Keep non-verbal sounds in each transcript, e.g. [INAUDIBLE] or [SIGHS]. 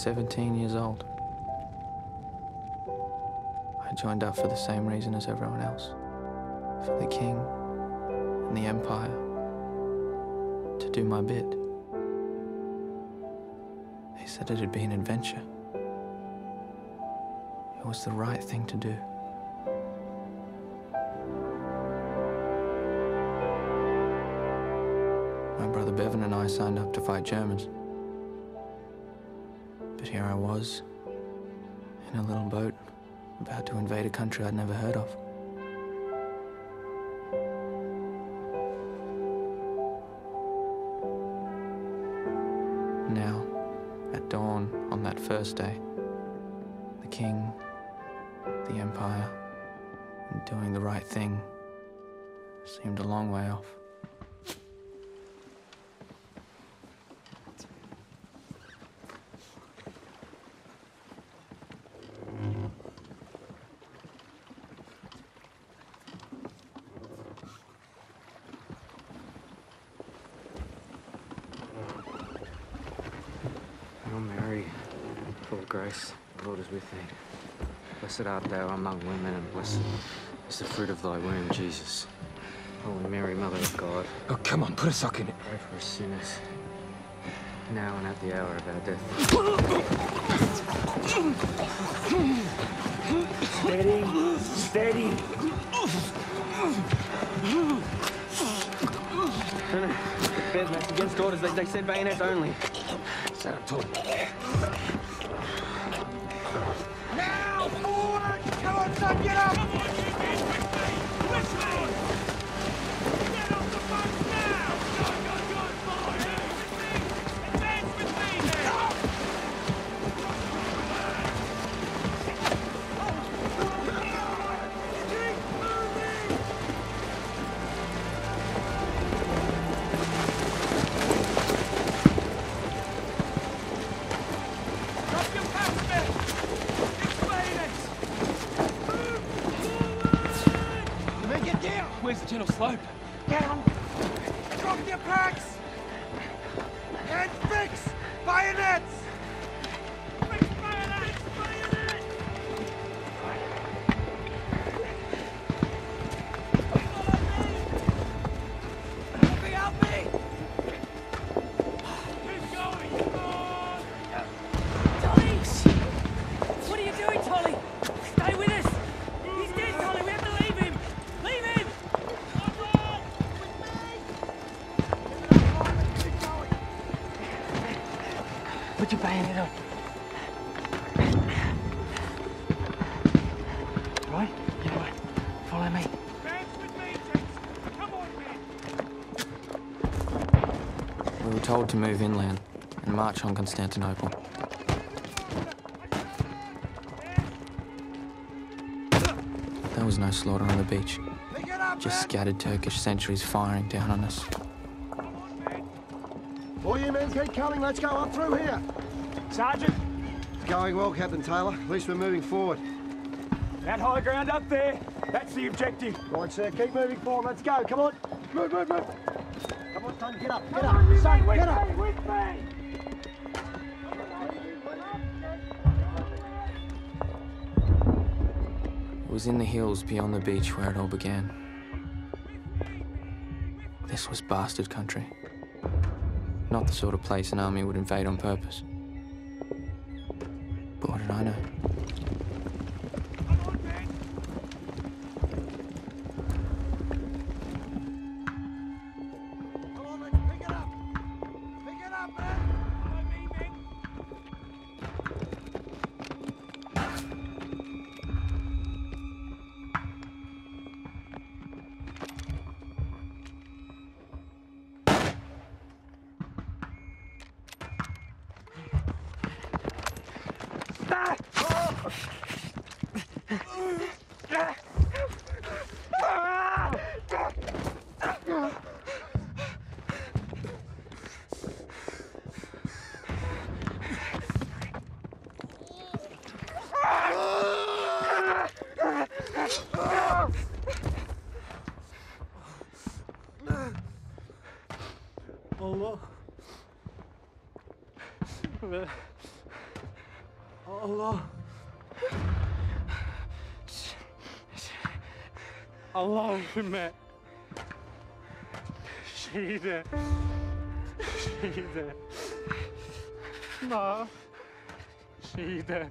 17 years old. I joined up for the same reason as everyone else for the king and the empire, to do my bit. They said it'd be an adventure. It was the right thing to do. My brother Bevan and I signed up to fight Germans. Here I was, in a little boat, about to invade a country I'd never heard of. Now, at dawn on that first day, the king, the empire, and doing the right thing seemed a long way off. Hail Mary, full of grace, the Lord is with thee. Blessed art thou among women, and blessed is the fruit of thy womb, Jesus. Holy Mary, Mother of God, Oh, come on, put a sock in it. pray for us sinners, now and at the hour of our death. Steady, steady. No, no, Bez, that's against orders. They, they said bayonets only. Stand up tall. Son, get up! Gentle slope? To move inland and march on Constantinople. There was no slaughter on the beach, Pick it up, just scattered Turkish sentries firing down on us. All you men keep coming, let's go up through here. Sergeant, It's going well, Captain Taylor. At least we're moving forward. that high ground up there, that's the objective. Right, sir, keep moving forward. Let's go. Come on. Move, move, move. Get up, get up. Son, get up. It was in the hills beyond the beach where it all began. This was bastard country. Not the sort of place an army would invade on purpose. But what did I know? Allah. Allahümme şehide. Şehide. Na şehide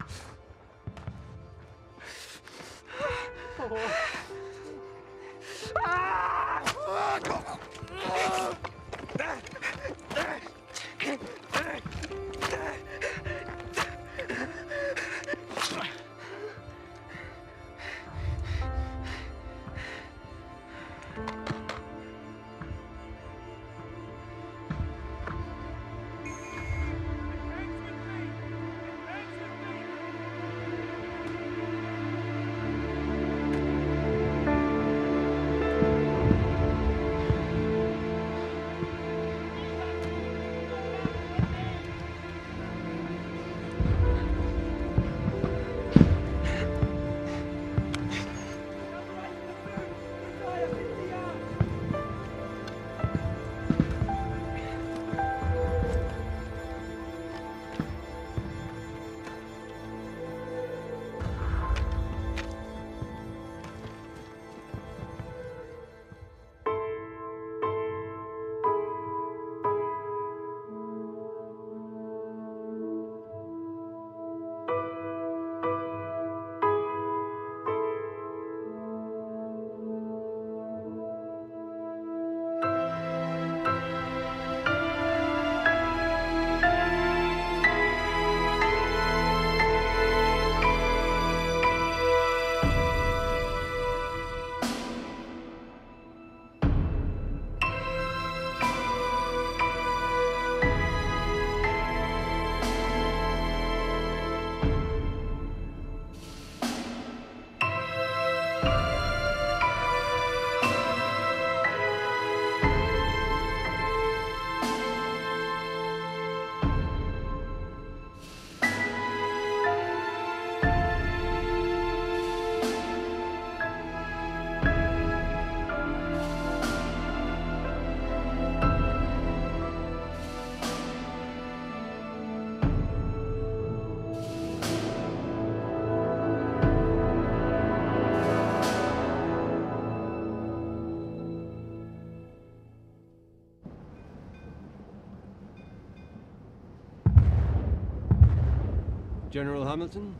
General Hamilton?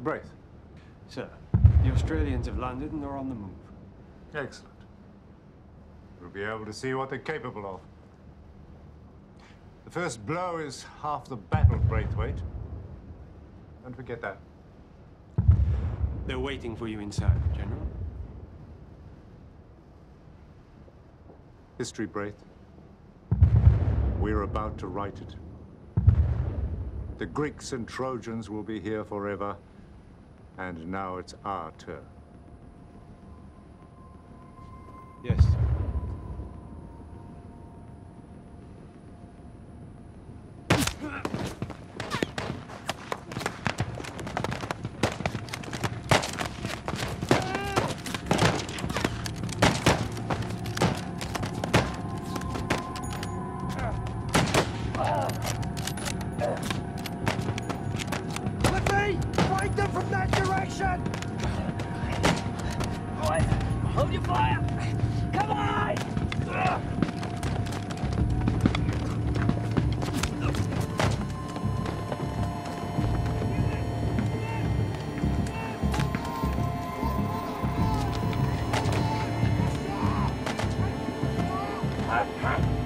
Braith. Sir, the Australians have landed and are on the move. Excellent. We'll be able to see what they're capable of. The first blow is half the battle, Braithwaite. Don't forget that. They're waiting for you inside, General. History, Braith. We're about to write it. The Greeks and Trojans will be here forever, and now it's our turn. Yes. Ha ha!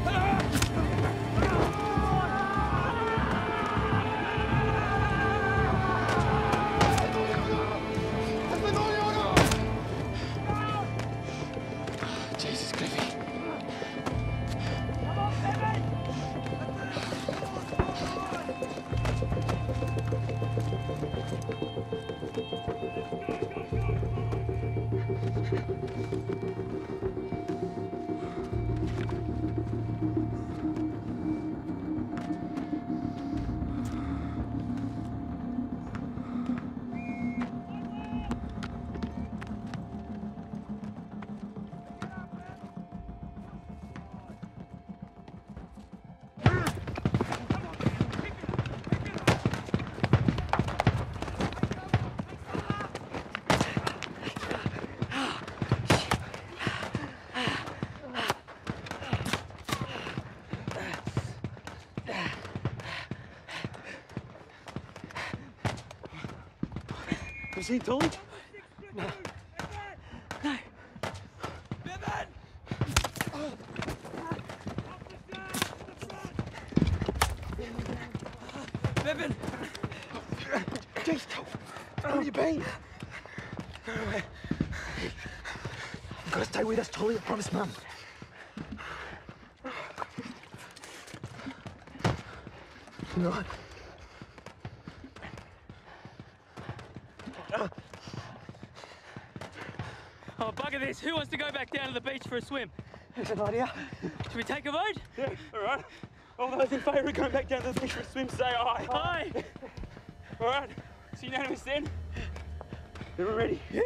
You seen Tolly? No. Bevan! Jeez, Tolly, where have you been? Go away. You've got to stay with us, Tolly. I promise, Mum. You all right? Oh, bugger this. Who wants to go back down to the beach for a swim? That's an idea. Should we take a vote? Yeah, all right. All those in favour of going back down to the beach for a swim, say aye. Aye. All right. It's unanimous then. We're ready? Yeah.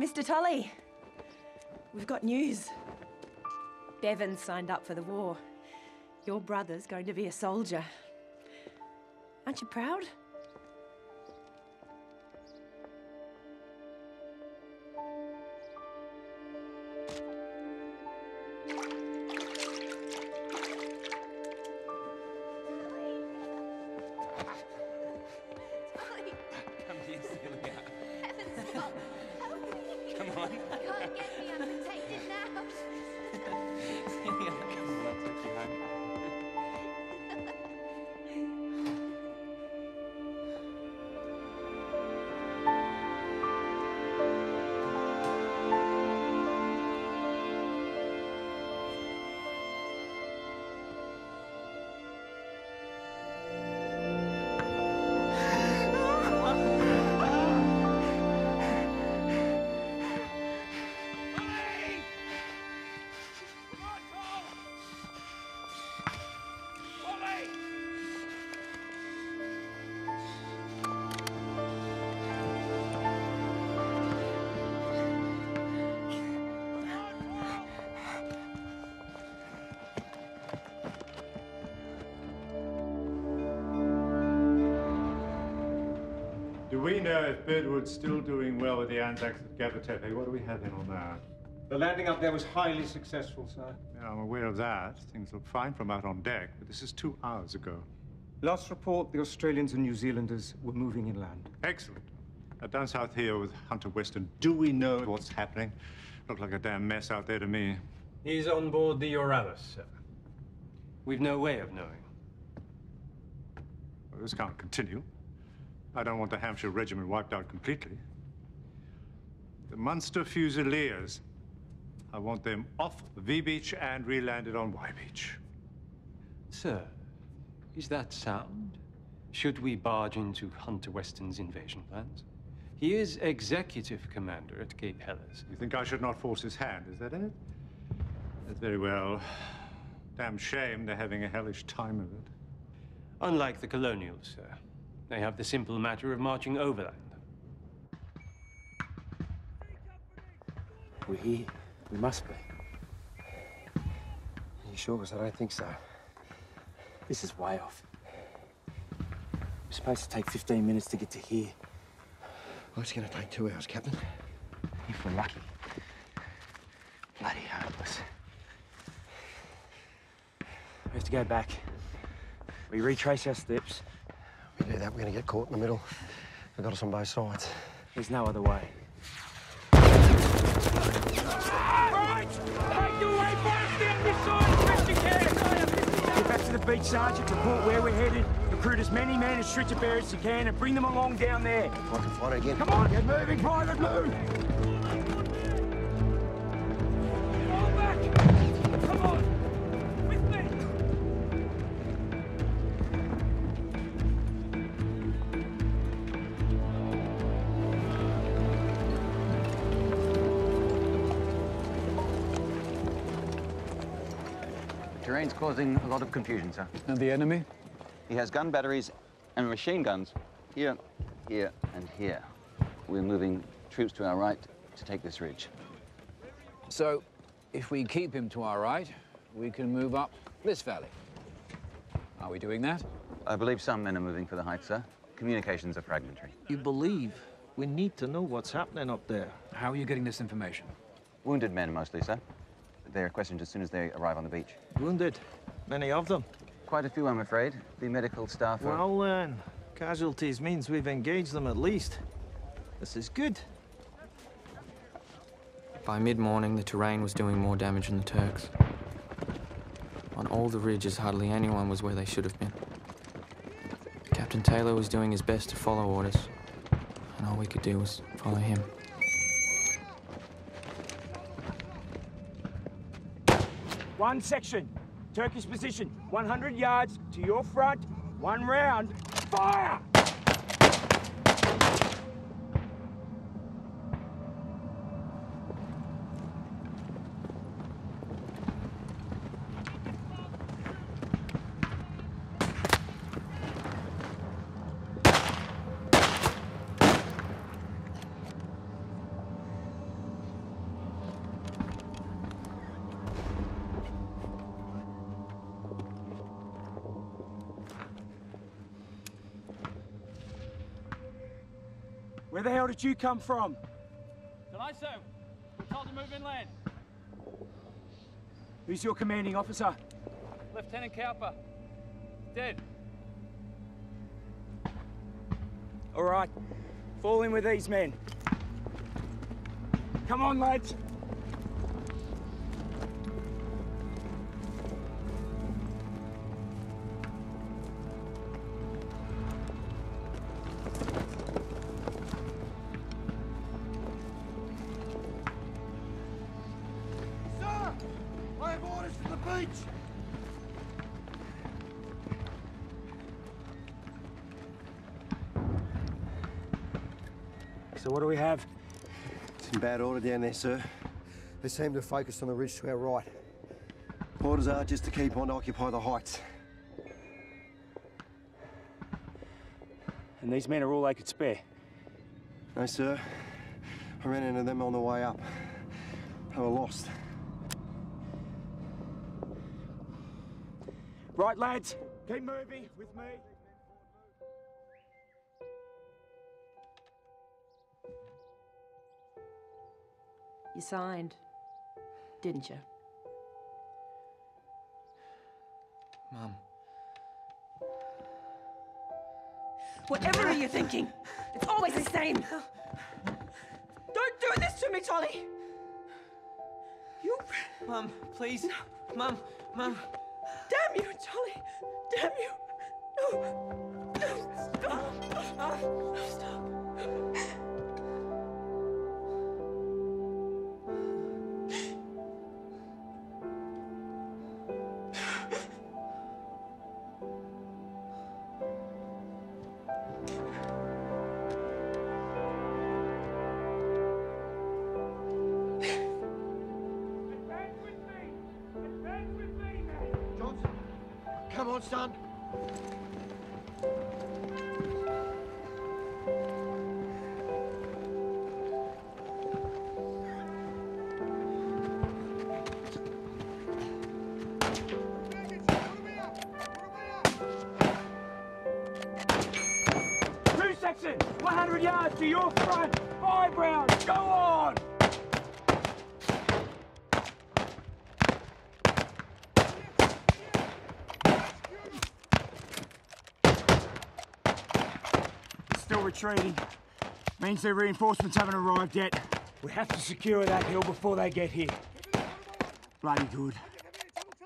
Mr. Tolly, we've got news. Bevan signed up for the war. Your brother's going to be a soldier. Aren't you proud? We Birdwood's still doing well with the Anzacs at Gabatepe? What do we have in on that? The landing up there was highly successful, sir. Yeah, I'm aware of that. Things look fine from out on deck, but this is two hours ago. Last report, the Australians and New Zealanders were moving inland. Excellent. Now, down south here with Hunter Weston, do we know what's happening? Looked like a damn mess out there to me. He's on board the Euryalus, sir. We've no way of knowing. Well, this can't continue. I don't want the Hampshire Regiment wiped out completely. The Munster Fusiliers, I want them off V Beach and relanded on Y Beach. Sir, is that sound? Should we barge into Hunter Weston's invasion plans? He is executive commander at Cape Helles. You think I should not force his hand, is that it? That's very well. Damn shame they're having a hellish time of it. Unlike the colonials, sir. They have the simple matter of marching overland. We're here. We must be. Are you sure? Because I don't think so. This is way off. We're supposed to take 15 minutes to get to here. Well, it's going to take two hours, Captain. If we're lucky. Bloody hopeless. We have to go back. We retrace our steps. We do that, we're gonna get caught in the middle. They've got us on both sides. There's no other way. Right! Take your way back down this side as best! Get back to the beach, Sergeant. Report where we're headed. Recruit as many men as stretcher bearers as you can and bring them along down there. I can find it again. Come on, get moving, Private, move! Causing a lot of confusion, sir. And the enemy? He has gun batteries and machine guns here, here, and here. We're moving troops to our right to take this ridge. So, if we keep him to our right, we can move up this valley. Are we doing that? I believe some men are moving for the heights, sir. Communications are fragmentary. You believe? We need to know what's happening up there. How are you getting this information? Wounded men, mostly, sir. They're questioned as soon as they arrive on the beach. Wounded? Many of them? Quite a few, I'm afraid. The medical staff are... Well then, casualties means we've engaged them at least. This is good. By mid-morning, the terrain was doing more damage than the Turks. On all the ridges, hardly anyone was where they should have been. Captain Taylor was doing his best to follow orders, and all we could do was follow him. One section. Turkish position. 100 yards to your front. One round. Fire! Where the hell did you come from? Tonight, sir, we're told to move inland. Who's your commanding officer? Lieutenant Cowper. Dead. All right. Fall in with these men. Come on, lads. Bad order down there, sir. They seem to focus on the ridge to our right. Orders are just to keep on to occupy the heights. And these men are all they could spare. No, sir. I ran into them on the way up. They were lost. Right, lads. Keep moving with me. You signed, didn't you? Mum. Whatever are you thinking? It's always the same. Don't do this to me, Tolly. You. Mum, please. Mum, Mum. Damn you, Tolly. Damn you. No. No. Stop. Stop. Johnson, son. Retreating. Means their reinforcements haven't arrived yet. We have to secure that hill before they get here. Bloody good.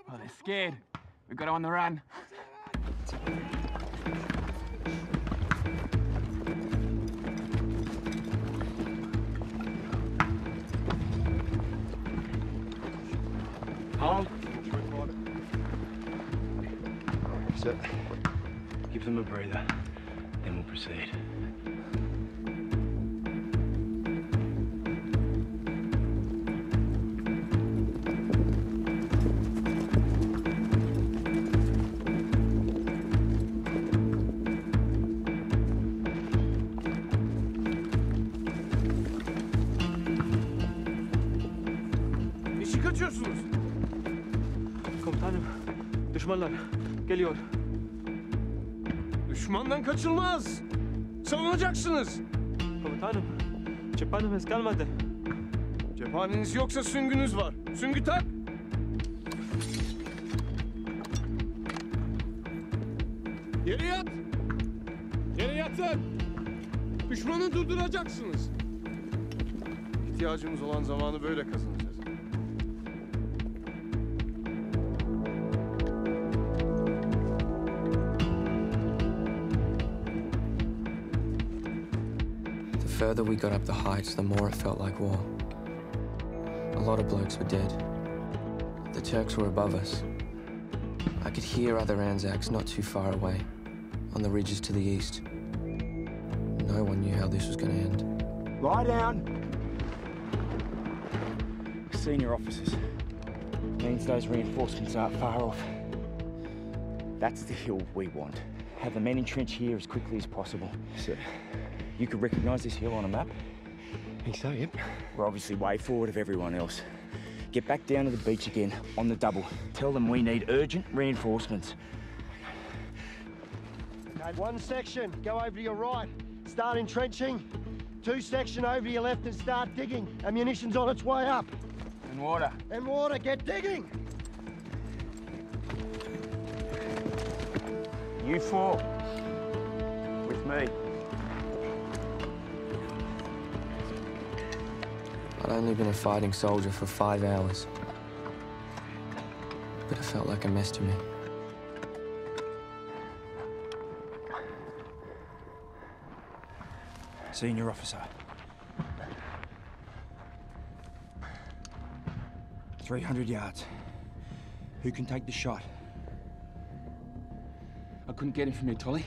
Oh, they're scared. We've got to on the run. Kaçıyorsunuz? Komutanım, düşmanlar geliyor. Düşmandan kaçılmaz. Savunacaksınız. Komutanım, cephanemiz kalmadı. Cephaneniz yoksa süngünüz var. Süngü tak. Yere yat. Yere yatın. Düşmanı durduracaksınız. İhtiyacımız olan zamanı böyle kazanacağız. Further we got up the heights, the more it felt like war. A lot of blokes were dead. The Turks were above us. I could hear other Anzacs not too far away, on the ridges to the east. No one knew how this was going to end. Lie down. Senior officers. Means those reinforcements aren't far off. That's the hill we want. Have the men entrench here as quickly as possible. Sir. You could recognise this hill on a map? think so, yep. We're obviously way forward of everyone else. Get back down to the beach again, on the double. Tell them we need urgent reinforcements. Okay, one section, go over to your right. Start entrenching. Two section over to your left and start digging. Ammunition's on its way up. And water. And water, get digging. You four, with me. Only been a fighting soldier for five hours. But it felt like a mess to me. Senior officer. Three hundred yards. Who can take the shot? I couldn't get him from here, Tolly.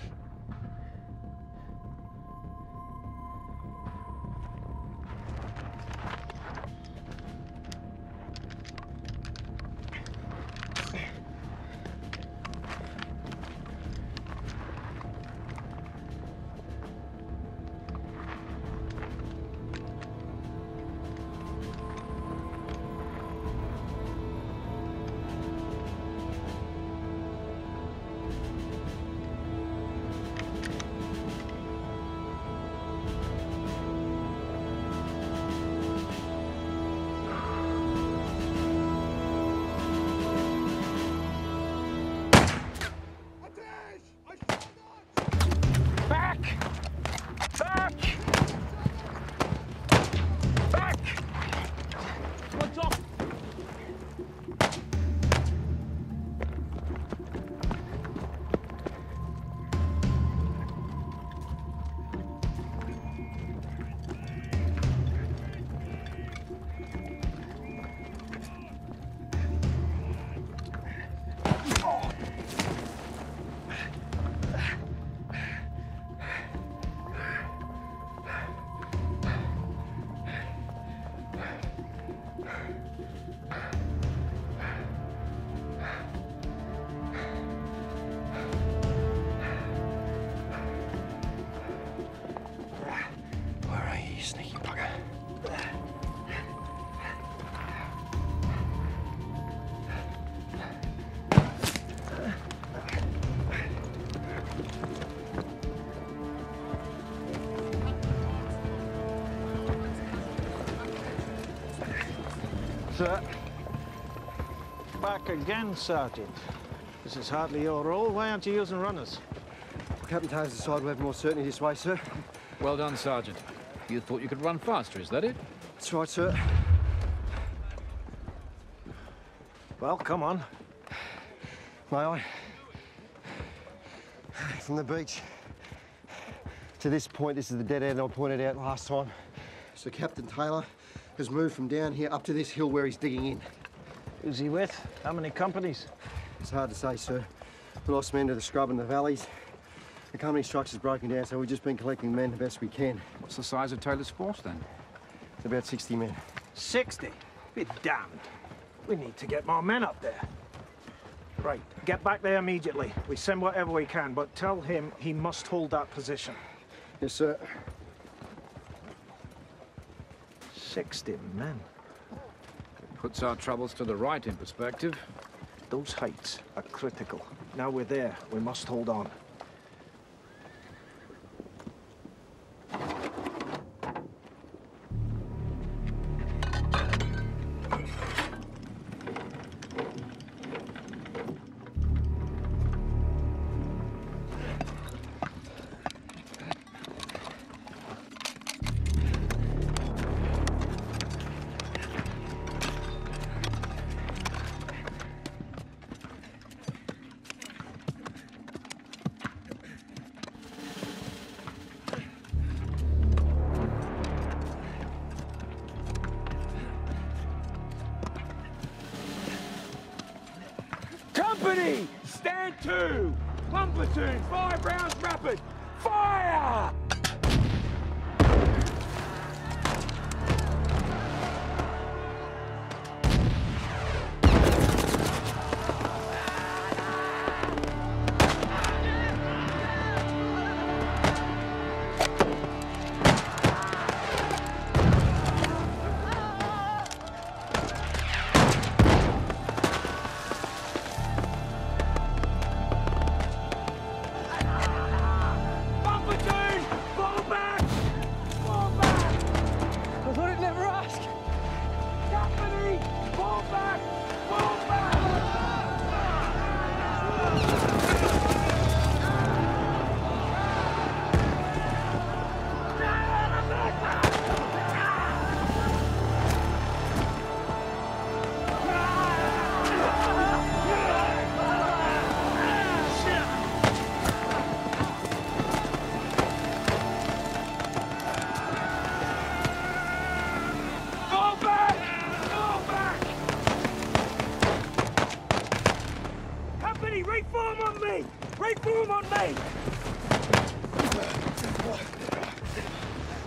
Back again, Sergeant. This is hardly your role. Why aren't you using runners? Captain Taylor's decided we have more certainty this way, sir. Well done, Sergeant. You thought you could run faster, is that it? That's right, sir. Well, come on. May I? From the beach to this point, this is the dead end I pointed out last time. So Captain Taylor has moved from down here up to this hill where he's digging in. Who's he with? How many companies? It's hard to say, sir. We lost men to the scrub and the valleys. The company structure's broken down, so we've just been collecting men the best we can. What's the size of Taylor's force, then? It's about 60 men. 60? Be damned. We need to get more men up there. Right, get back there immediately. We send whatever we can, but tell him he must hold that position. Yes, sir. 60 men. Puts our troubles to the right in perspective. Those heights are critical. Now we're there, we must hold on.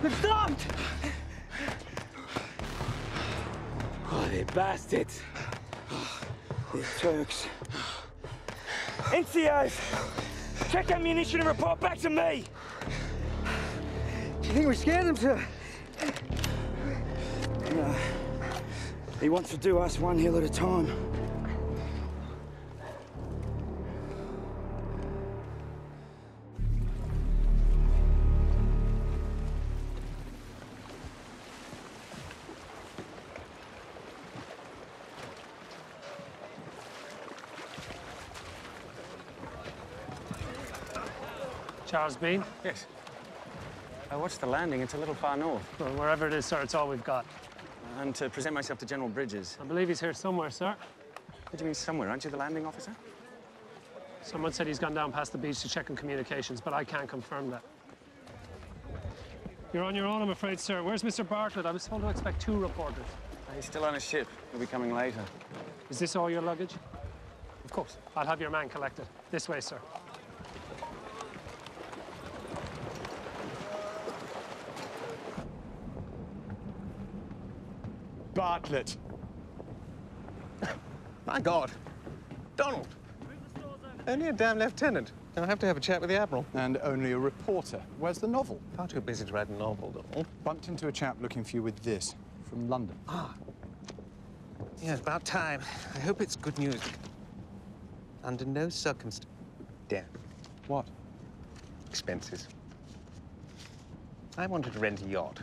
They've stopped! Oh, they bastards! These Turks. NCOs! Check ammunition and report back to me! Do you think we scared them, sir? No. He wants to do us one hill at a time. Charles Bean? Yes. I watched the landing. It's a little far north. Well, wherever it is, sir, it's all we've got. And to present myself to General Bridges. I believe he's here somewhere, sir. What do you mean somewhere? Aren't you the landing officer? Someone said he's gone down past the beach to check on communications, but I can't confirm that. You're on your own, I'm afraid, sir. Where's Mr. Bartlett? I was told to expect two reporters. Ah, he's still on a ship. He'll be coming later. Is this all your luggage? Of course. I'll have your man collected. This way, sir. Bartlett. [LAUGHS] My God. Donald. Only a damn lieutenant. I'll have to have a chat with the Admiral. And only a reporter. Where's the novel? Far too busy to write a novel, Donald. Bumped into a chap looking for you with this from London. Ah. Yes, about time. I hope it's good news. Under no circumstance. Damn. What? Expenses. I wanted to rent a yacht.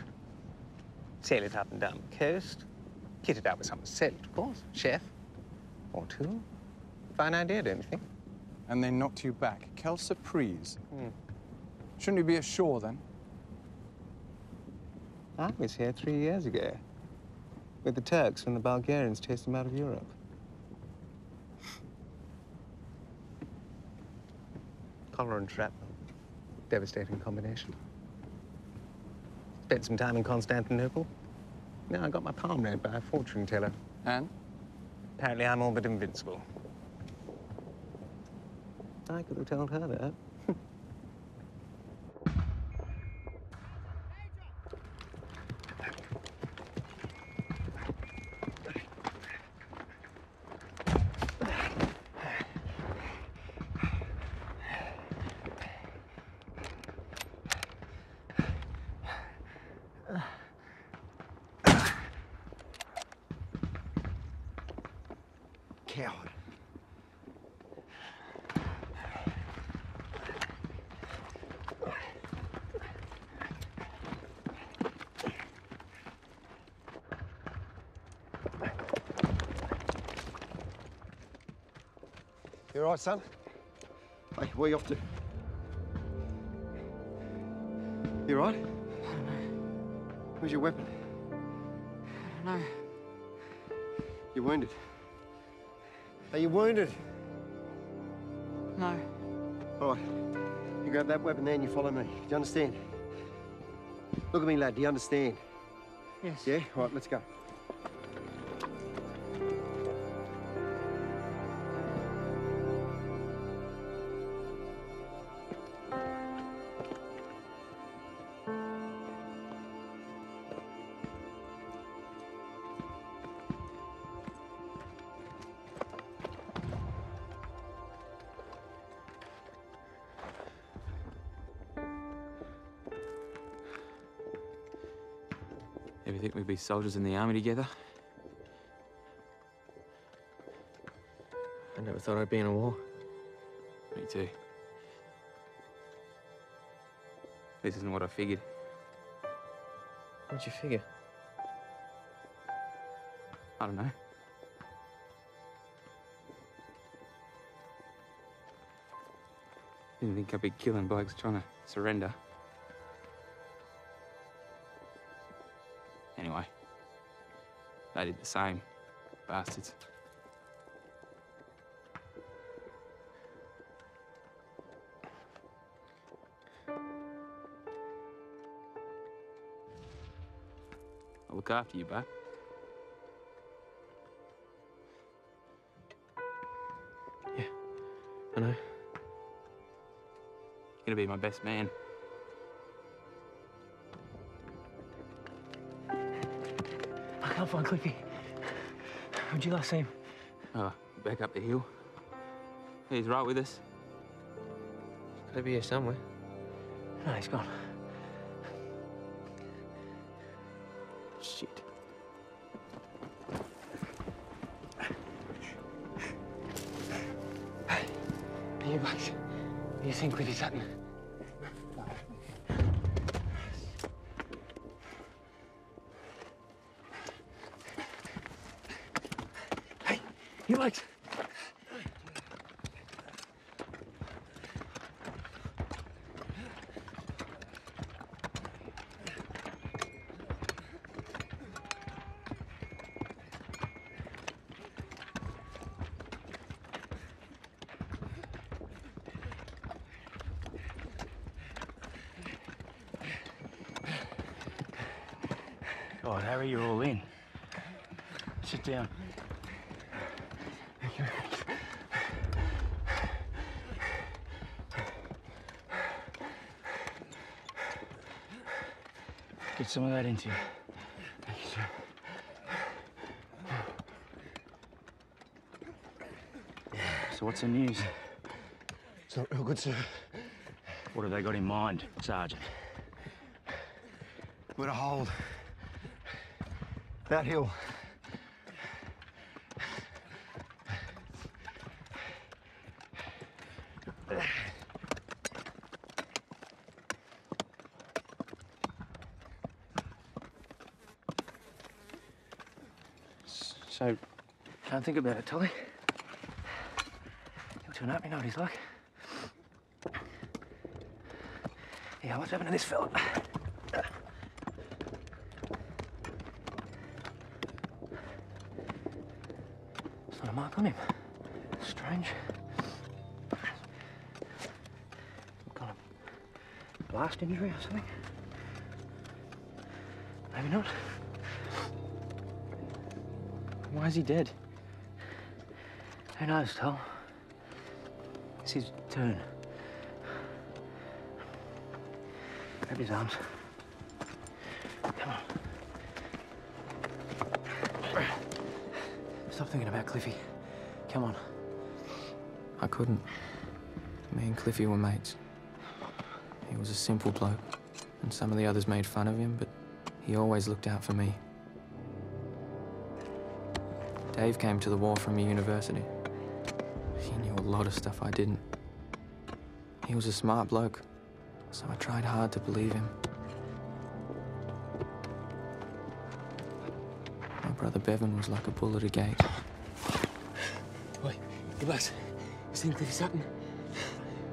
Sail it up and down the coast. Kit it out with some sailor, of course. Chef. Or two. Fine idea, don't you think? And they knocked you back. Quelle surprise. Hmm. Shouldn't you be ashore then? I was here three years ago with the Turks when the Bulgarians chased them out of Europe. Cholera and shrapnel. Devastating combination. Spent some time in Constantinople. Now I got my palm read by a fortune teller. And? Apparently I'm all but invincible. I could have told her that. Coward. You all right, son? Hey, where you off to? You all right? I don't know. Where's your weapon? No. You're wounded. Are you wounded? No. All right. You grab that weapon there and you follow me. Do you understand? Look at me, lad. Do you understand? Yes. Yeah? All right, let's go. Be soldiers in the army together? I never thought I'd be in a war. Me too. This isn't what I figured. What'd you figure? I don't know. Didn't think I'd be killing blokes trying to surrender. They did the same. Bastards. I'll look after you, bud. I know. You're gonna be my best man. I can't find Cliffy. Where'd you last see him? Oh, back up the hill. He's right with us. Gotta be here somewhere. No, he's gone. Shit. Hey, You guys, you think Cliffy's Sutton? Get some of that into you. Thank you, sir. So what's the news? It's not real good, sir. What have they got in mind, Sergeant? We're to hold. That hill. and think about it, Tolly. You'll turn up. You know what he's like. Yeah, what's happened to this fella? It's not a mark on him. Strange. Some kind of blast injury or something? Maybe not. Why is he dead? Who knows, Tom? It's his turn. Grab his arms. Come on. Stop thinking about Cliffy. Come on. I couldn't. Me and Cliffy were mates. He was a simple bloke, and some of the others made fun of him, but he always looked out for me. Dave came to the war from a university. He knew a lot of stuff I didn't. He was a smart bloke, so I tried hard to believe him. My brother Bevan was like a bull at a gate. Oi, you blokes, you seen Cliffy Sutton?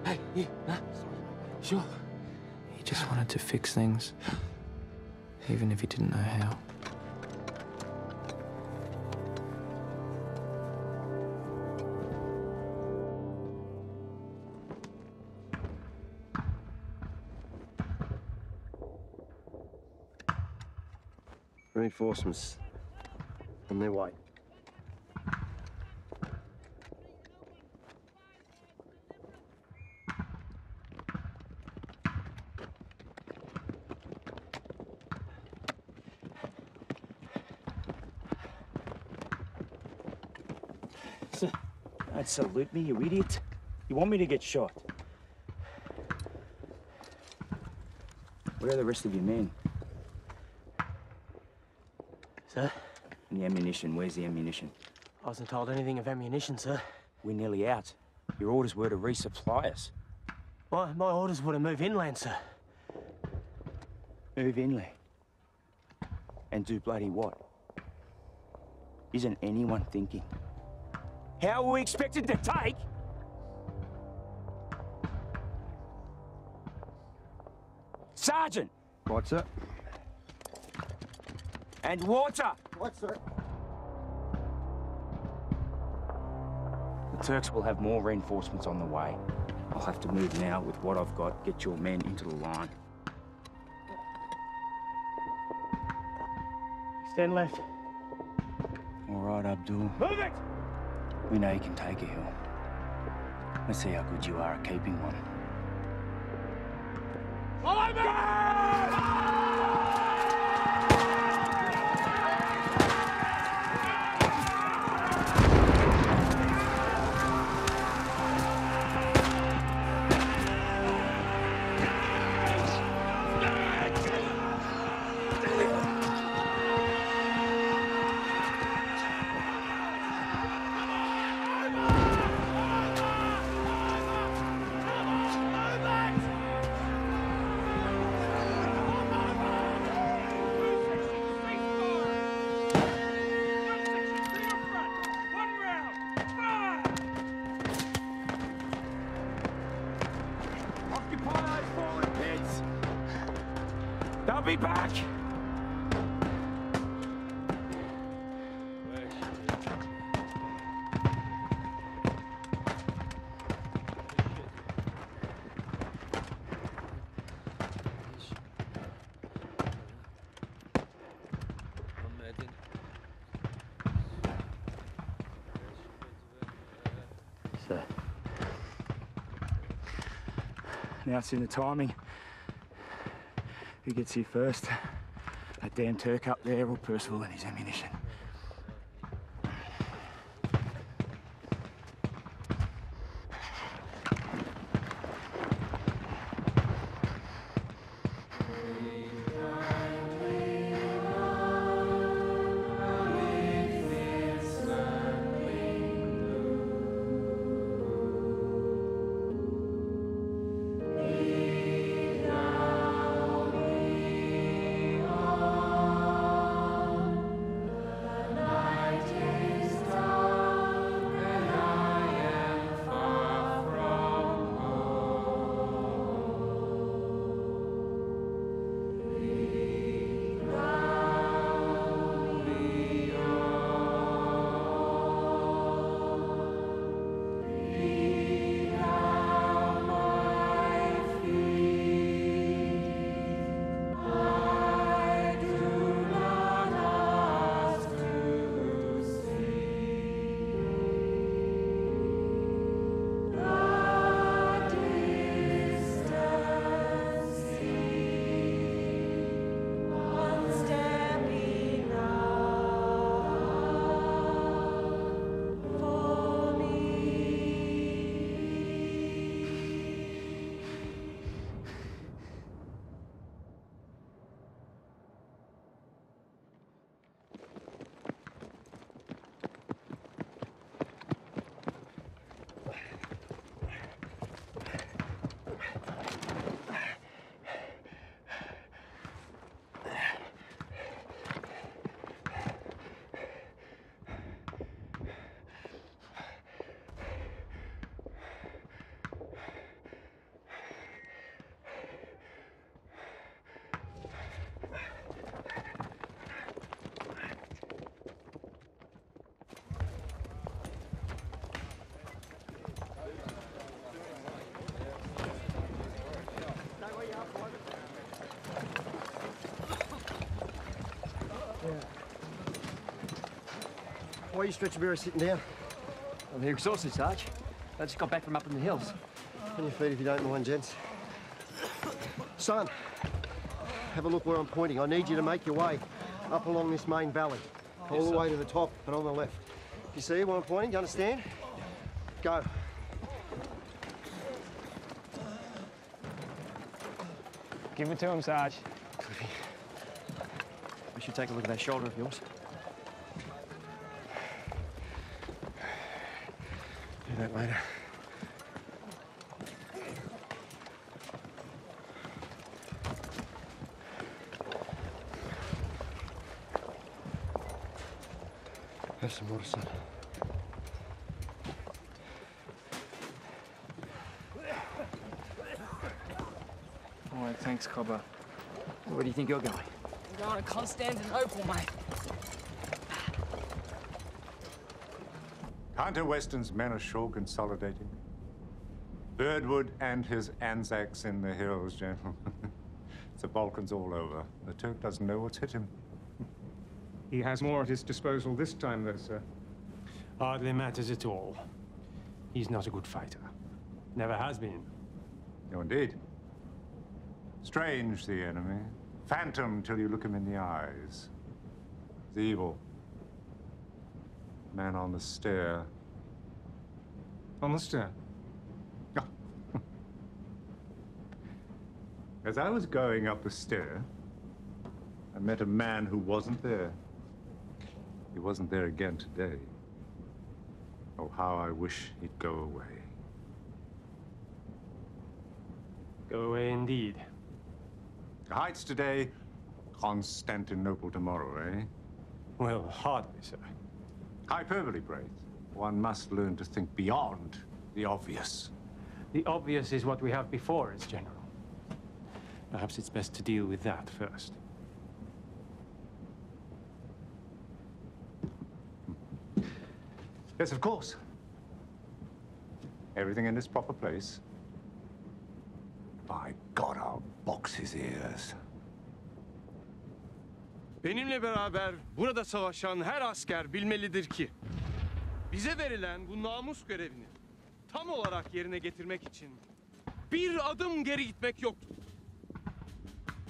Hey, you, nah? Sure. He just wanted to fix things, even if he didn't know how. On their way. Sir, don't salute me, you idiot. You want me to get shot? Where are the rest of your men? Sir? And the ammunition, where's the ammunition? I wasn't told anything of ammunition, sir. We're nearly out. Your orders were to resupply us. My, my orders were to move inland, sir. Move inland. And do bloody what? Isn't anyone thinking? How are we expected to take? Sergeant! Right, sir. And water! Right, sir. The Turks will have more reinforcements on the way. I'll have to move now with what I've got. Get your men into the line. Stand left. All right, Abdul. Move it! We know you can take a hill. Let's see how good you are at keeping one. It's in the timing. Who gets here first? That damn Turk up there or Percival and his ammunition? Why are you stretcher bearer sitting down? I'm here exhausted, Sarge. I just got back from up in the hills. On your feet if you don't mind, gents. Son, have a look where I'm pointing. I need you to make your way up along this main valley. All Yes, the sir. way to the top and on the left. You see where I'm pointing? Do you understand? Go. Give it to him, Sarge. We should take a look at that shoulder of yours. Do that later. Have some water, son. All right, thanks, Cobber. Where do you think you're going? I'm going to Constantinople, mate. Hunter-Weston's men are sure consolidating. Birdwood and his Anzacs in the hills, gentlemen. it's [LAUGHS] the Balkans all over. The Turk doesn't know what's hit him. He has more at his disposal this time, though, sir. Hardly matters at all. He's not a good fighter. Never has been. No, indeed. Strange, the enemy. Phantom till you look him in the eyes. The evil. Man on the stair. On the stair? [LAUGHS] As I was going up the stair, I met a man who wasn't there. He wasn't there again today. Oh, how I wish he'd go away. Go away indeed. The Heights today, Constantinople tomorrow, eh? Well, hardly, sir. Hyperbole, Braith. One must learn to think beyond the obvious. The obvious is what we have before us, General. Perhaps it's best to deal with that first. Yes, of course. Everything in its proper place. By God, I'll box his ears. Benimle beraber burada savaşan her asker bilmelidir ki bize verilen bu namus görevini tam olarak yerine getirmek için bir adım geri gitmek yoktur.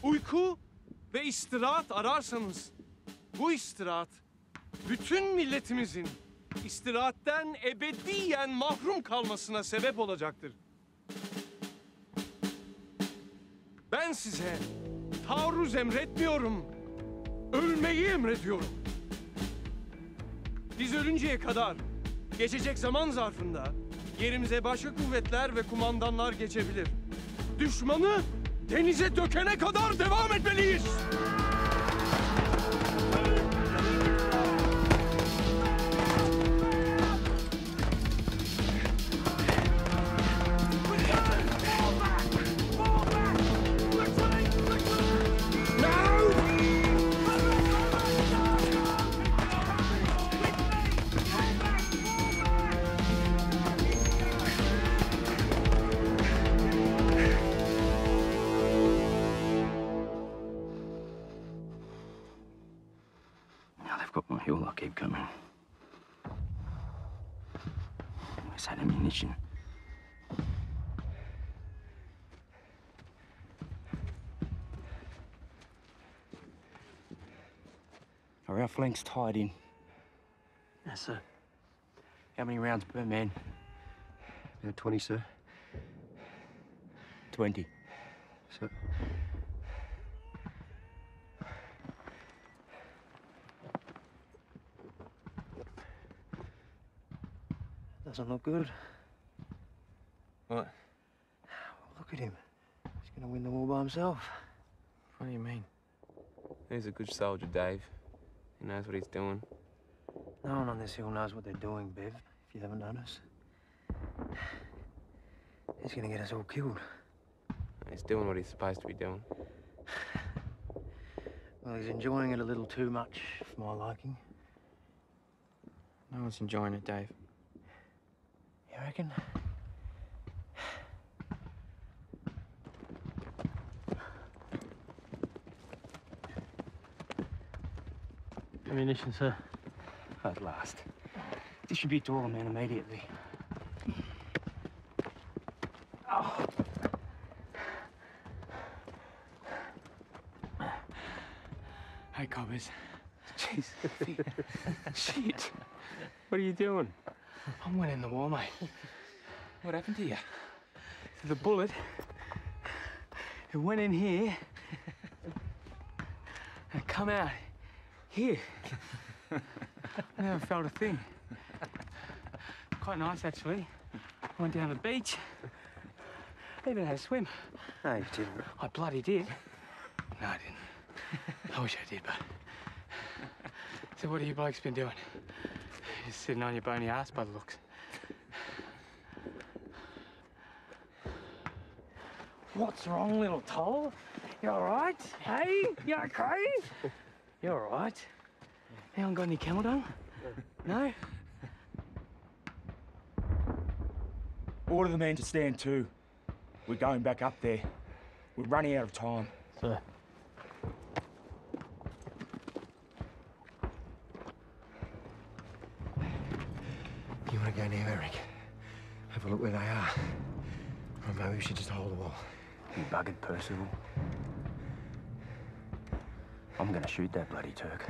Uyku ve istirahat ararsanız bu istirahat bütün milletimizin istirahatten ebediyen mahrum kalmasına sebep olacaktır. Ben size taarruz emretmiyorum. Ölmeyi emrediyorum. Biz ölünceye kadar geçecek zaman zarfında yerimize başka kuvvetler ve kumandanlar geçebilir. Düşmanı denize dökene kadar devam etmeliyiz. Our flanks tied in? Yes, sir. How many rounds per man? About 20, sir. 20. Sir. Doesn't look good. What? Look at him. He's gonna win the war by himself. What do you mean? He's a good soldier, Dave. He knows what he's doing. No one on this hill knows what they're doing, Bev, if you haven't noticed. He's gonna get us all killed. He's doing what he's supposed to be doing. Well, he's enjoying it a little too much for my liking. No one's enjoying it, Dave. You reckon? Ammunition, sir. At last. Distribute to all the men immediately. Hey, Cobbers. Jeez. Shit. What are you doing? I'm winning the war, mate. What happened to you? The bullet. It went in here. And come out here. [LAUGHS] I never felt a thing. Quite nice, actually. Went down the beach. Even had a swim. No, you didn't. I bloody did. No, I didn't. I wish I did, but. [LAUGHS] So, what have you blokes been doing? You're sitting on your bony ass by the looks. What's wrong, little toll? You all right? Hey, you okay? You all right? Anyone got any camel dung? No? Order the men to stand to. We're going back up there. We're running out of time. Sir. You want to go near Eric? Have a look where they are. Or maybe we should just hold the wall. You buggered, Percival. I'm gonna shoot that bloody Turk.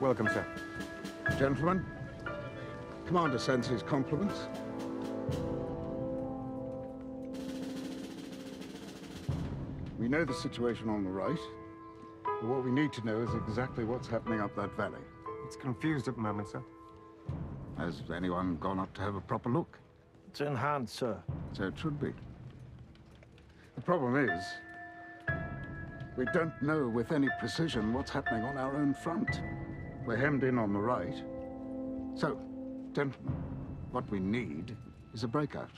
Welcome, sir. Gentlemen, Commander sends his compliments. We know the situation on the right, but what we need to know is exactly what's happening up that valley. It's confused at the moment, sir. Has anyone gone up to have a proper look? It's in hand, sir. So it should be. The problem is, we don't know with any precision what's happening on our own front. We're hemmed in on the right. So, gentlemen, what we need is a breakout.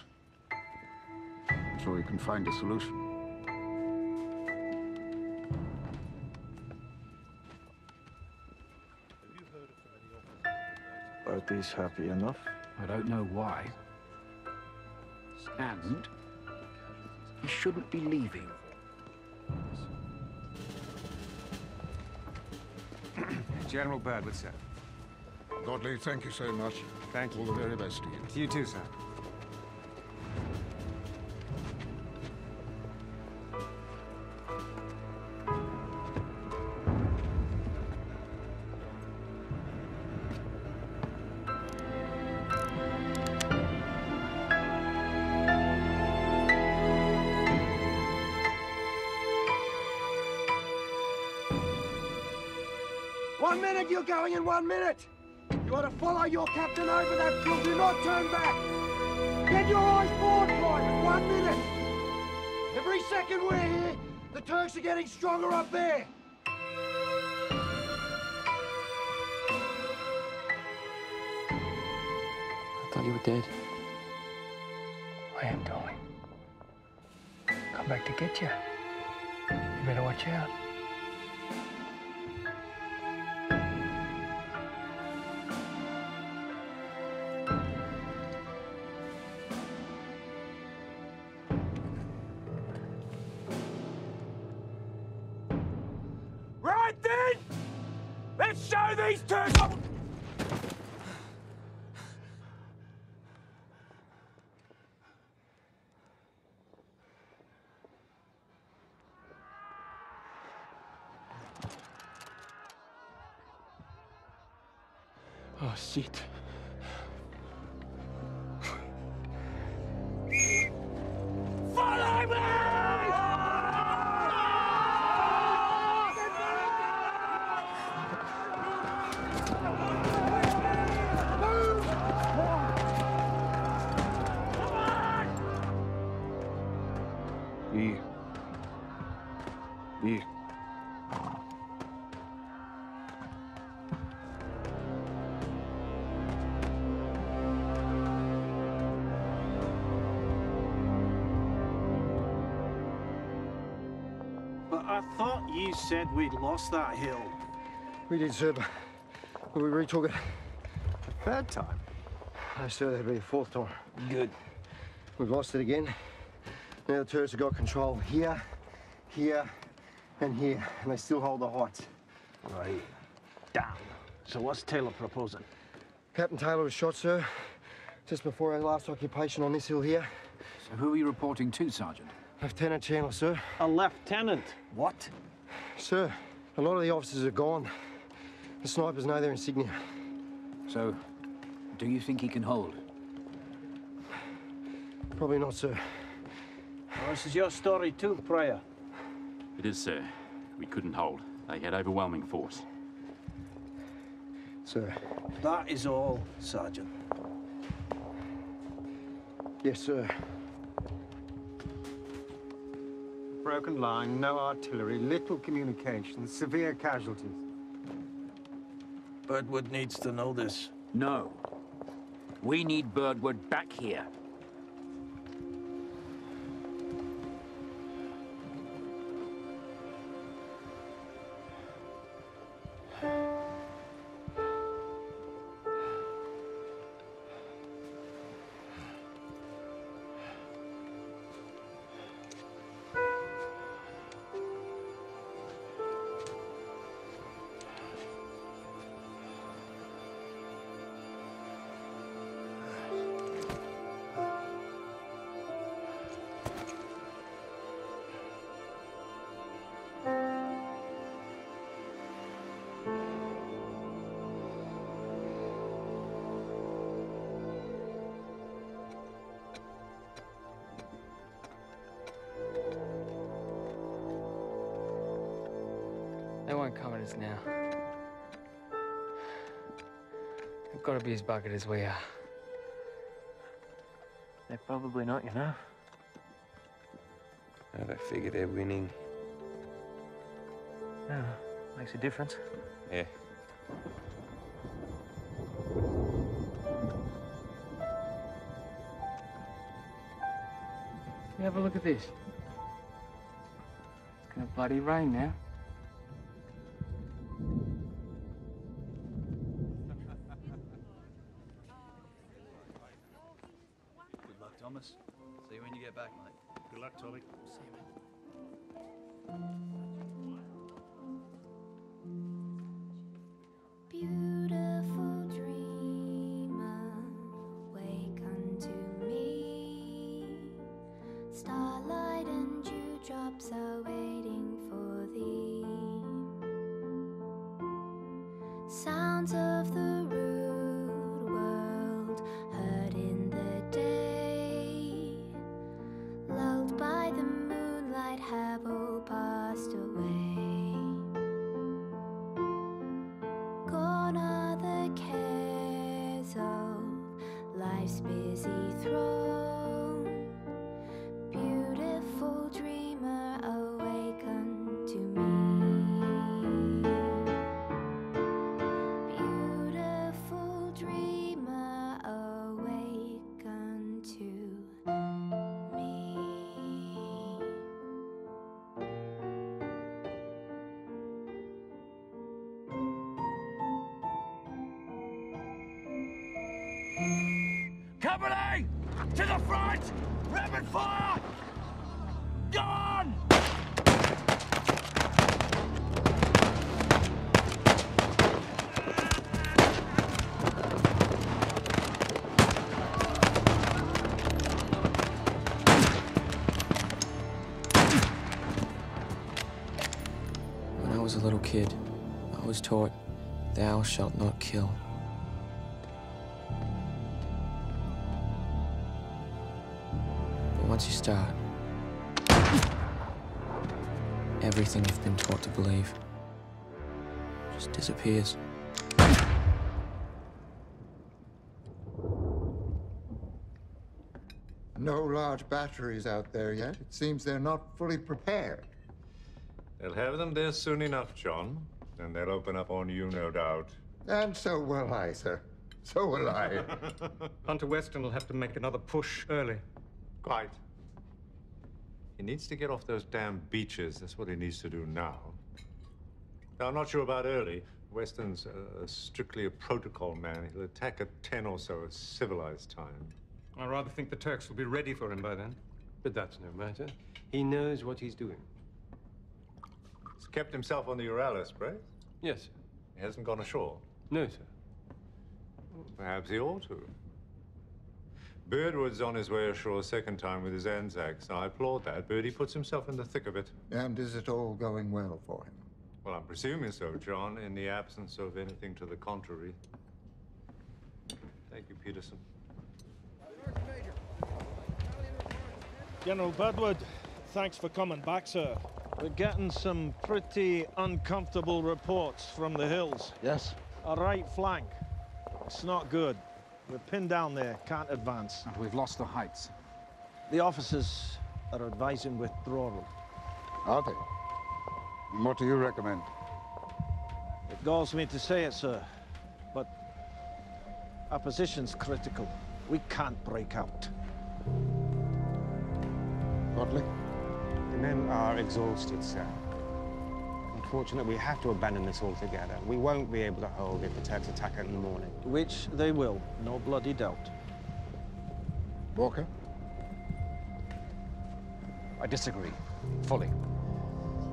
I'm sure you can find a solution. Both these happy enough? I don't know why. And he shouldn't be leaving. General Birdwood, sir. Godley, thank you so much. Thank you. All the very best to you. To you too, sir. One minute, you're going in one minute. You ought to follow your captain over that hill. Do not turn back. Get your eyes forward, Private. One minute. Every second we're here, the Turks are getting stronger up there. I thought you were dead. I am going. Come back to get you. You better watch out. Oh, You said we'd lost that hill. We did, sir, but but we retook it. Third time? No, sir, that'd be the fourth time. Good. We've lost it again. Now the Turks have got control here, here, and here, and they still hold the heights. Right. Damn. So what's Taylor proposing? Captain Taylor was shot, sir, just before our last occupation on this hill here. So who are you reporting to, Sergeant? Lieutenant Chandler, sir. A lieutenant? What? Sir, a lot of the officers are gone. The snipers know their insignia. So, do you think he can hold? Probably not, sir. Well, this is your story too, Pryor. It is, sir. We couldn't hold. They had overwhelming force. Sir. That is all, Sergeant. Yes, sir. Broken line, no artillery, little communication, severe casualties. Birdwood needs to know this. No. We need Birdwood back here. As bugged as we are. They're probably not, you know. Now they figure they're winning. Yeah, makes a difference. Yeah. You have a look at this. It's gonna bloody rain now. And dewdrops Company! To the front! Rapid fire! Go on! When I was a little kid, I was taught, Thou shalt not kill. Once you start, everything you've been taught to believe just disappears. No large batteries out there yet. It seems they're not fully prepared. They'll have them there soon enough, John. And they'll open up on you, no doubt. And so will I, sir. So will I. [LAUGHS] Hunter Weston will have to make another push early. Quite. He needs to get off those damn beaches. That's what he needs to do now. Now, I'm not sure about early. Weston's uh, strictly a protocol man. He'll attack at 10 or so at civilized time. I rather think the Turks will be ready for him by then. But that's no matter. He knows what he's doing. He's kept himself on the Euryalus, Braith? Yes, sir. He hasn't gone ashore. No, sir. Perhaps he ought to. Birdwood's on his way ashore a second time with his Anzacs. I applaud that, but he puts himself in the thick of it. And is it all going well for him? Well, I'm presuming so, John, in the absence of anything to the contrary. Thank you, Peterson. General Birdwood, thanks for coming back, sir. We're getting some pretty uncomfortable reports from the hills. Yes? Our right flank. It's not good. We're pinned down there, can't advance. And we've lost the heights. The officers are advising withdrawal. Are they? And What do you recommend? It galls me to say it, sir, but our position's critical. We can't break out. Godley? The men are exhausted, sir. Unfortunately, we have to abandon this altogether. We won't be able to hold if the Turks attack in the morning. Which they will, no bloody doubt. Walker? I disagree. Fully.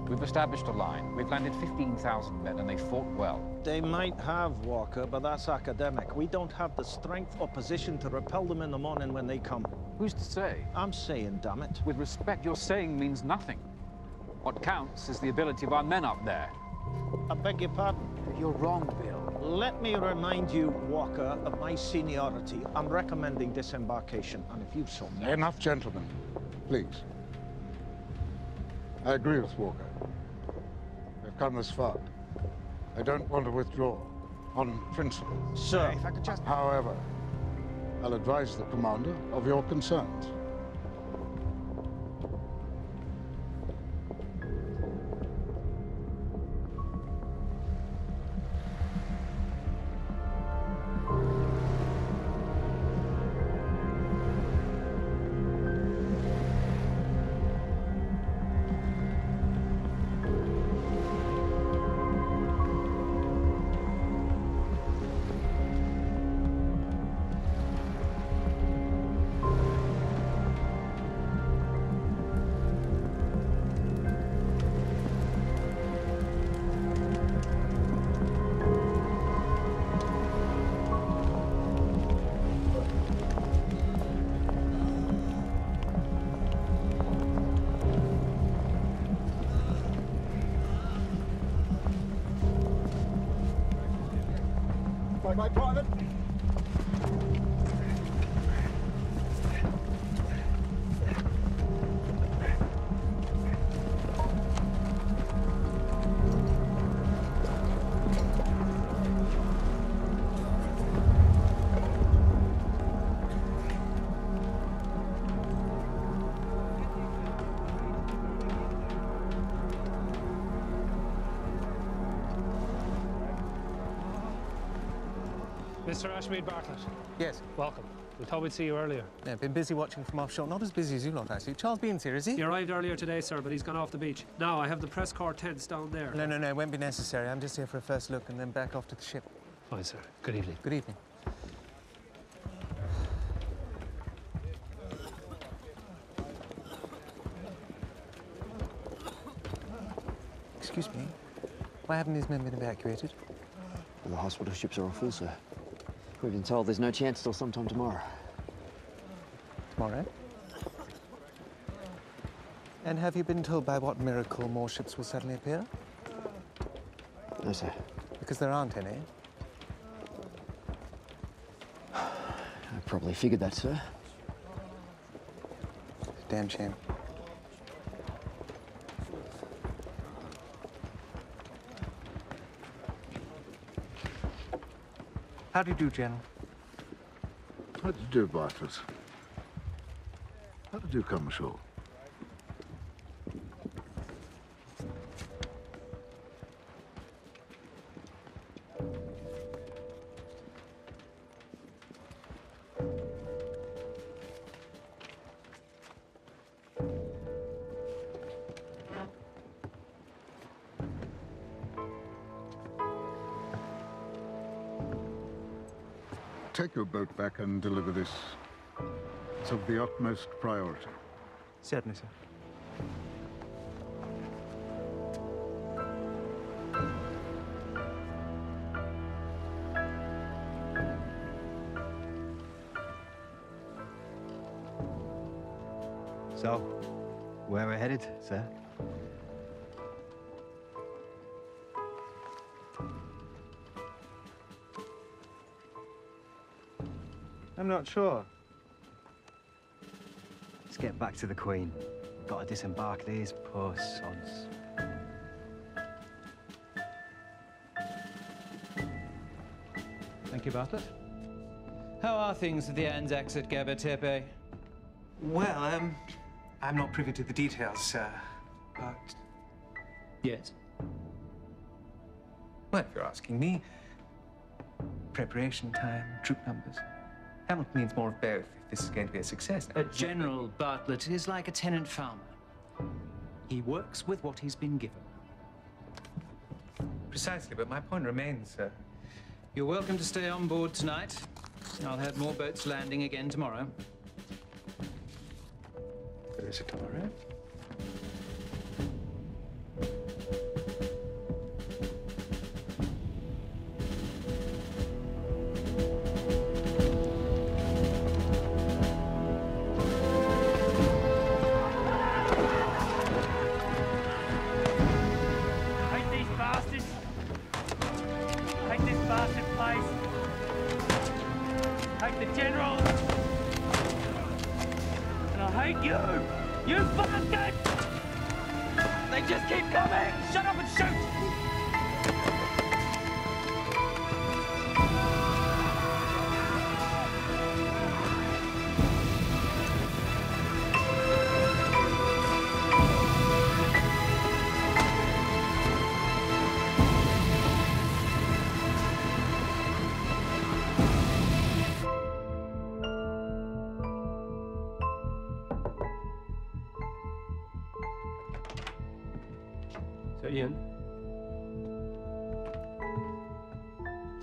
We've established a line. We've landed 15,000 men, and they fought well. They might have, Walker, but that's academic. We don't have the strength or position to repel them in the morning when they come. Who's to say? I'm saying, damn it. With respect, your saying means nothing. What counts is the ability of our men up there. I beg your pardon? You're wrong, Bill. Let me remind you, Walker, of my seniority. I'm recommending disembarkation, and if you so much... Enough, gentlemen. Please. I agree with Walker. We've come this far. I don't want to withdraw on principle. Sir, if I could just... However, I'll advise the commander of your concerns. My private. Mr. Ashmead Bartlett. Yes. Welcome. We thought we'd see you earlier. Yeah, been busy watching from offshore. Not as busy as you lot, actually. Charles Bean's here, is he? He arrived earlier today, sir, but he's gone off the beach. Now, I have the press corps tents down there. No, no, no, it won't be necessary. I'm just here for a first look and then back off to the ship. Fine, sir. Good evening. Good evening. Excuse me. Why haven't these men been evacuated? Well, the hospital ships are all full, sir. We've been told there's no chance till sometime tomorrow. Tomorrow? And have you been told by what miracle more ships will suddenly appear? No, sir. Because there aren't any. [SIGHS] I probably figured that, sir. Damn shame. How do you do, General? How do you do, Bartlett? How did you come ashore? Take your boat back and deliver this. It's of the utmost priority. Certainly, sir. So, where are we're headed, sir? I'm not sure. Let's get back to the Queen. Got to disembark these poor sods. Thank you, Bartlett. How are things at the Anzacs at Gaba Tepe? Well, um, I'm not privy to the details, sir, but... Yes? Well, if you're asking me, preparation time, troop numbers. Hamilton needs more of both if this is going to be a success. A General Bartlett is like a tenant farmer. He works with what he's been given. Precisely, but my point remains, sir. You're welcome to stay on board tonight. I'll have more boats landing again tomorrow. There is a tomorrow.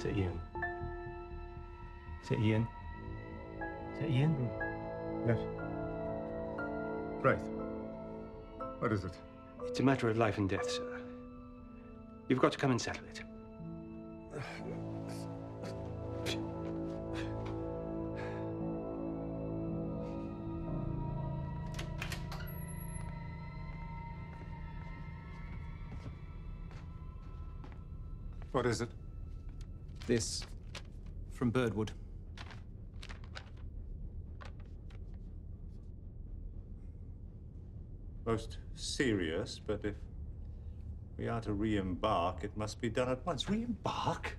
Is that Ian? Is that Ian? Is that Ian? Yes. Braith. What is it? It's a matter of life and death, sir. You've got to come and settle it. What is it? This from Birdwood. Most serious, but if we are to re-embark, it must be done at once. Re-embark?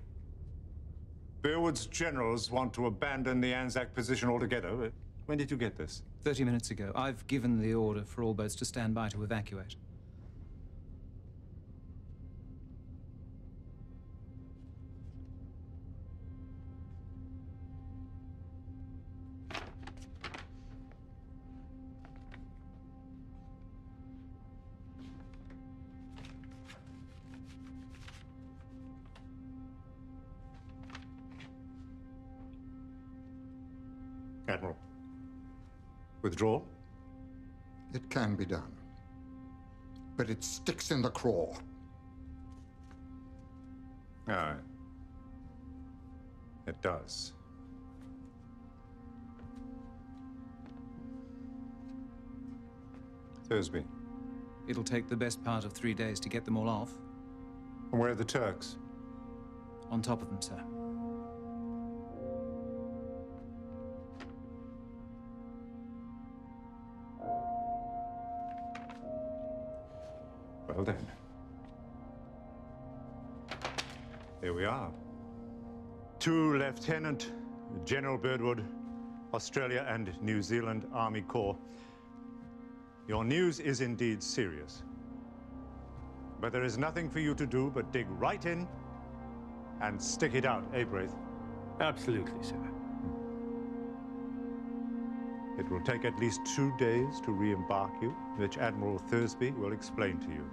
Birdwood's generals want to abandon the Anzac position altogether. When did you get this? 30 minutes ago. I've given the order for all boats to stand by to evacuate. Withdraw? It can be done. But it sticks in the craw. Aye. It does. Thursby. It'll take the best part of three days to get them all off. And where are the Turks? On top of them, sir. To Lieutenant General Birdwood, Australia and New Zealand Army Corps. Your news is indeed serious. But there is nothing for you to do but dig right in and stick it out, eh, Braith? Absolutely, sir. It will take at least two days to re-embark you, which Admiral Thursby will explain to you.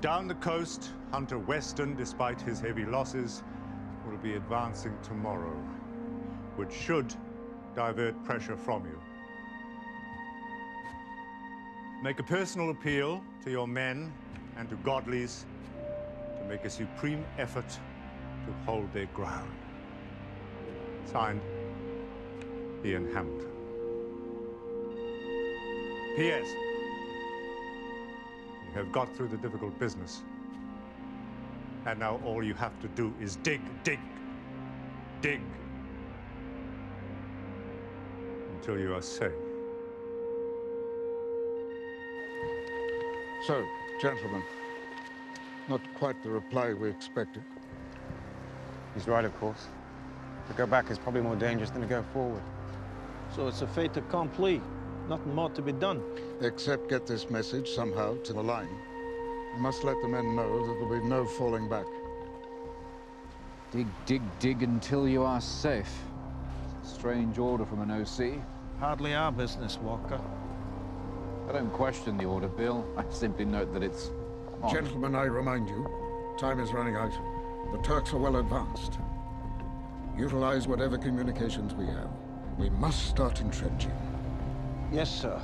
Down the coast, Hunter Weston, despite his heavy losses, will be advancing tomorrow, which should divert pressure from you. Make a personal appeal to your men and to Godleys to make a supreme effort to hold their ground. Signed, Ian Hamilton. P.S. You have got through the difficult business. And now all you have to do is dig, dig, dig until you are safe. So, gentlemen, not quite the reply we expected. He's right, of course. To go back is probably more dangerous than to go forward. So it's a fait accompli. Nothing more to be done. Except get this message somehow to the line. You must let the men know that there'll be no falling back. Dig, dig, dig until you are safe. Strange order from an OC. Hardly our business, Walker. I don't question the order, Bill. I simply note that it's odd. Gentlemen, I remind you, time is running out. The Turks are well advanced. Utilize whatever communications we have. We must start entrenching. Yes, sir.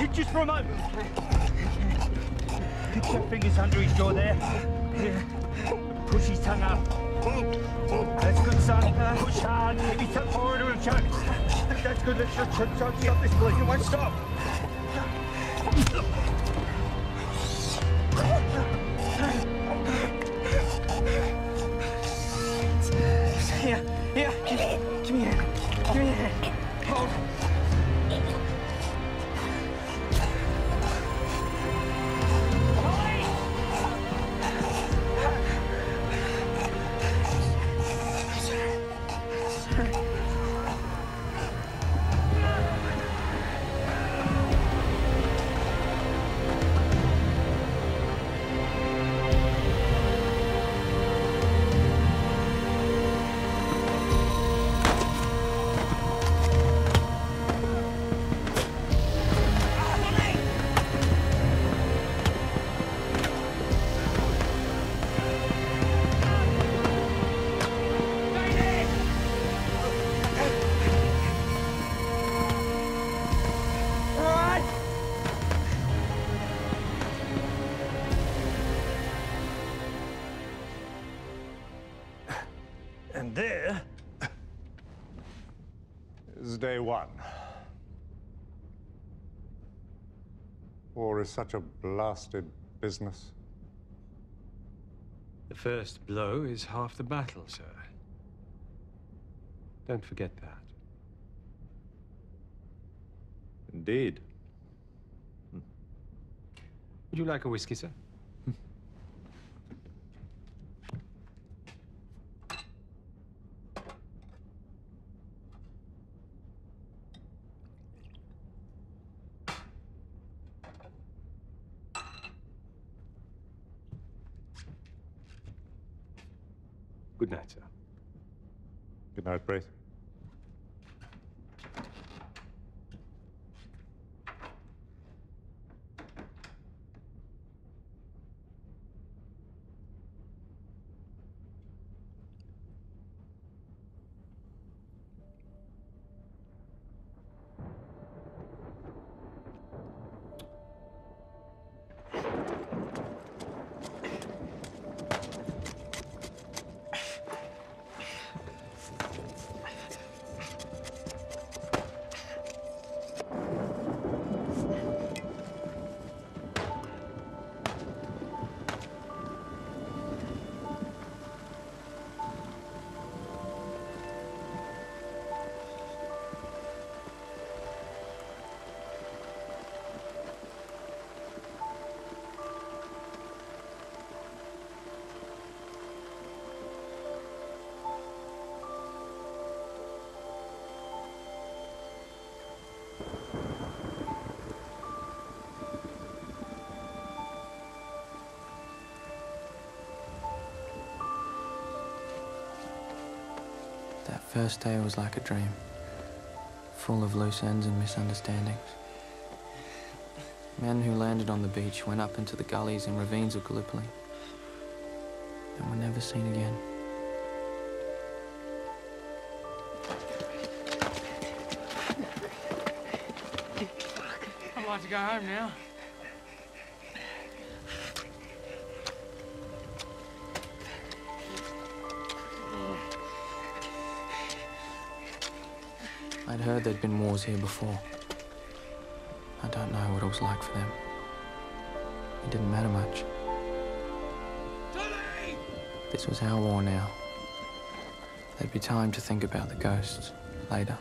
Just just for a moment? Put your fingers under his jaw there. Push his tongue up. That's good, son. Push hard. Keep his tongue forward or choke. That's good. Let's stop, stop this bleeding. It won't stop. Day one. War is such a blasted business. The first blow is half the battle, sir. Don't forget that. Indeed. Would you like a whiskey, sir? Good night, sir. Good night, Braith. First day was like a dream. full of loose ends and misunderstandings. Men who landed on the beach went up into the gullies and ravines of Gallipoli and were never seen again. I'd like to go home now. Heard there'd been wars here before. I don't know what it was like for them. It didn't matter much. This was our war now. There'd be time to think about the ghosts later.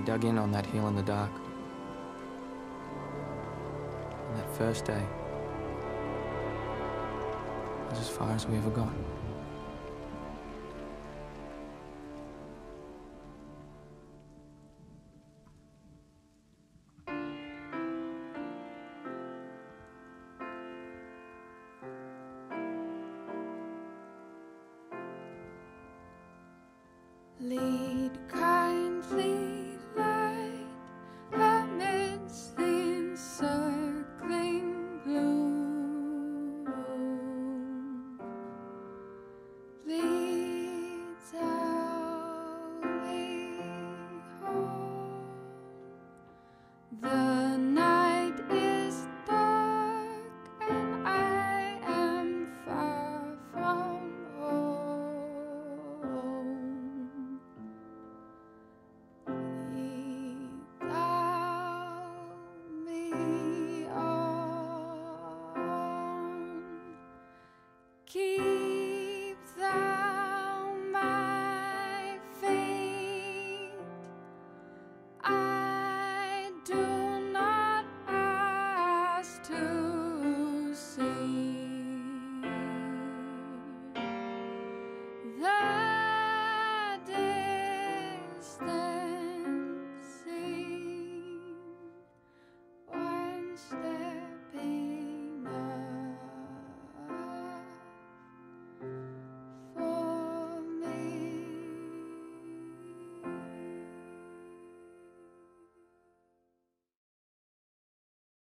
We dug in on that hill in the dark. And that first day was as far as we ever got.